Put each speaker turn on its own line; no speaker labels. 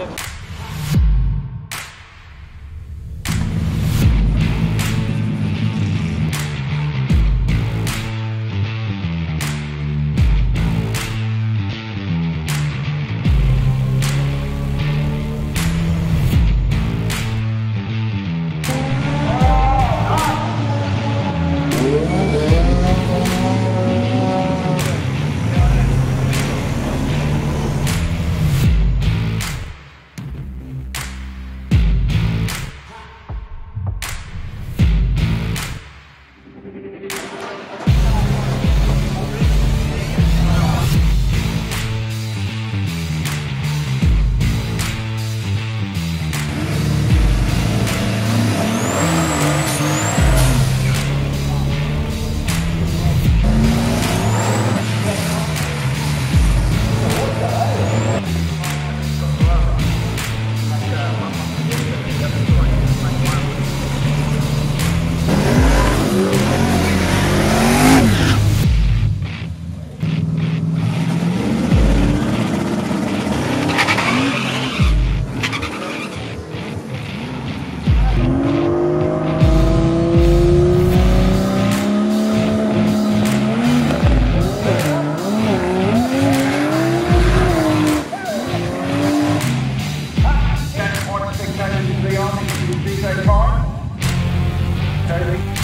Again. Tyreek.